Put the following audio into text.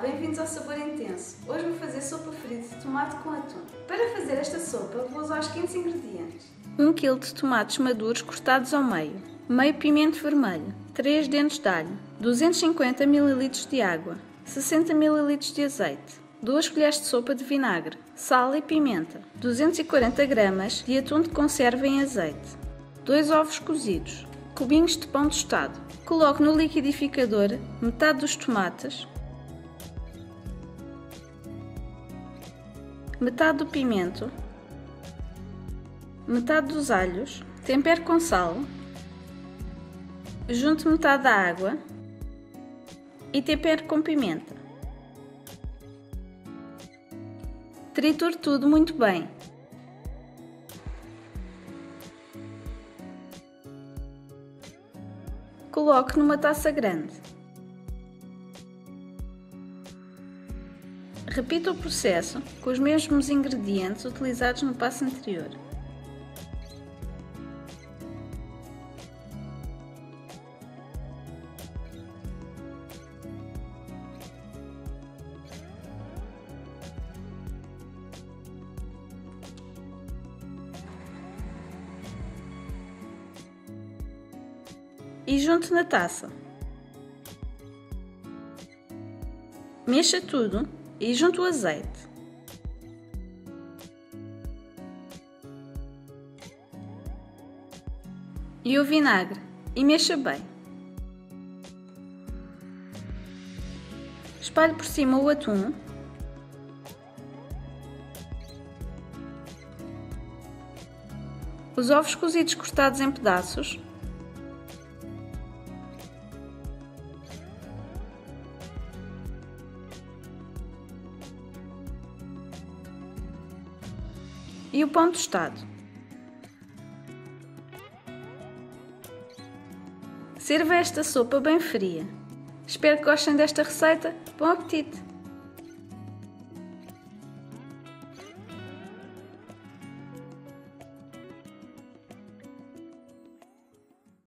bem-vindos ao Sabor Intenso. Hoje vou fazer sopa frita de tomate com atum. Para fazer esta sopa vou usar os seguintes ingredientes. 1 kg de tomates maduros cortados ao meio, meio pimento vermelho, 3 dentes de alho, 250 ml de água, 60 ml de azeite, 2 colheres de sopa de vinagre, sal e pimenta, 240 gramas de atum de conserva em azeite, 2 ovos cozidos, cubinhos de pão tostado. Coloque no liquidificador metade dos tomates, metade do pimento, metade dos alhos, tempere com sal, junte metade da água e tempere com pimenta. Triture tudo muito bem. Coloque numa taça grande. Repita o processo com os mesmos ingredientes utilizados no passo anterior. e junte na taça. Mexa tudo e junte o azeite. E o vinagre e mexa bem. Espalhe por cima o atum. Os ovos cozidos cortados em pedaços e o pão tostado. Sirva esta sopa bem fria. Espero que gostem desta receita. Bom apetite!